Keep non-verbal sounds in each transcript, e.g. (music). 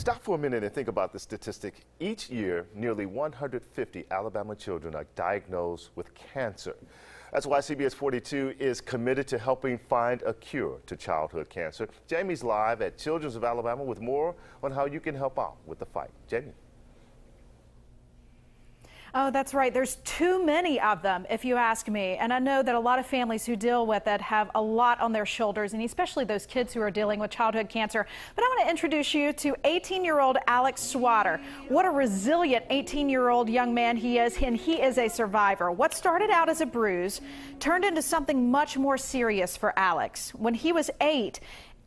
Stop for a minute and think about the statistic. Each year, nearly 150 Alabama children are diagnosed with cancer. That's why CBS 42 is committed to helping find a cure to childhood cancer. Jamie's live at Children's of Alabama with more on how you can help out with the fight. Jamie. Oh, that's right. There's too many of them, if you ask me. And I know that a lot of families who deal with it have a lot on their shoulders, and especially those kids who are dealing with childhood cancer. But I want to introduce you to 18 year old Alex Swatter. What a resilient 18 year old young man he is, and he is a survivor. What started out as a bruise turned into something much more serious for Alex. When he was eight,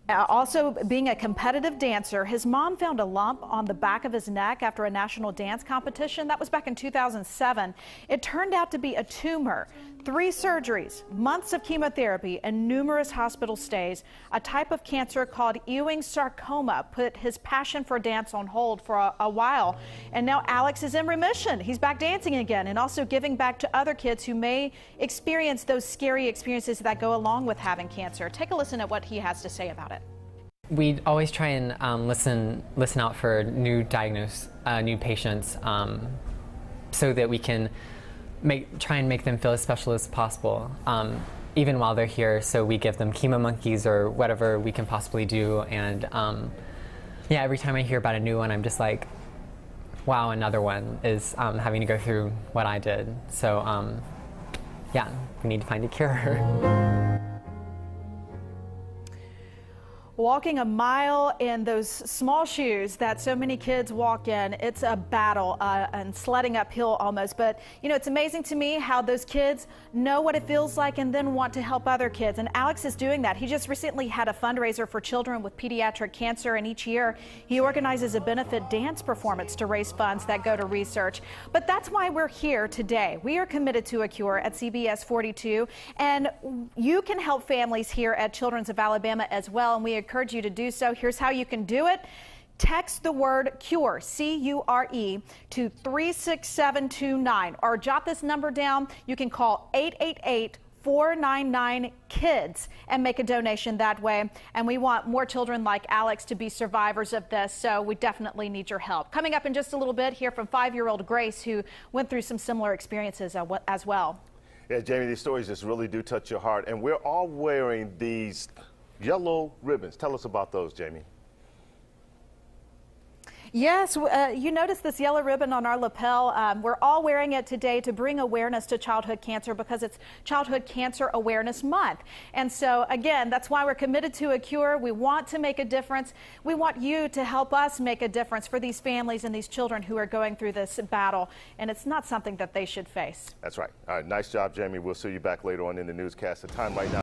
Uh, also, being a competitive dancer, his mom found a lump on the back of his neck after a national dance competition. That was back in 2007. It turned out to be a tumor. Three surgeries, months of chemotherapy, and numerous hospital stays. A type of cancer called Ewing sarcoma put his passion for dance on hold for a, a while. And now Alex is in remission. He's back dancing again and also giving back to other kids who may experience those scary experiences that go along with having cancer. Take a listen at what he has to say about it. We always try and um, listen listen out for new diagnosed uh, new patients um, so that we can make try and make them feel as special as possible. Um, even while they're here, so we give them chemo monkeys or whatever we can possibly do. And um, yeah, every time I hear about a new one, I'm just like, wow, another one is um, having to go through what I did. So um, yeah, we need to find a cure. (laughs) Walking a mile in those small shoes that so many kids walk in, it's a battle uh, and sledding uphill almost. But, you know, it's amazing to me how those kids know what it feels like and then want to help other kids. And Alex is doing that. He just recently had a fundraiser for children with pediatric cancer, and each year he organizes a benefit dance performance to raise funds that go to research. But that's why we're here today. We are committed to a cure at CBS 42, and you can help families here at Children's of Alabama as well. And we encourage you to do so. Here's how you can do it. Text the word CURE, C U R E, to 36729 or jot this number down. You can call 888 499 kids and make a donation that way. And we want more children like Alex to be survivors of this, so we definitely need your help. Coming up in just a little bit, hear from five year old Grace, who went through some similar experiences as well. Yeah, Jamie, these stories just really do touch your heart. And we're all wearing these yellow ribbons. Tell us about those, Jamie. Yes, uh, you notice this yellow ribbon on our lapel. Um, we're all wearing it today to bring awareness to childhood cancer because it's Childhood Cancer Awareness Month. And so, again, that's why we're committed to a cure. We want to make a difference. We want you to help us make a difference for these families and these children who are going through this battle. And it's not something that they should face. That's right. All right. Nice job, Jamie. We'll see you back later on in the newscast. The time right now.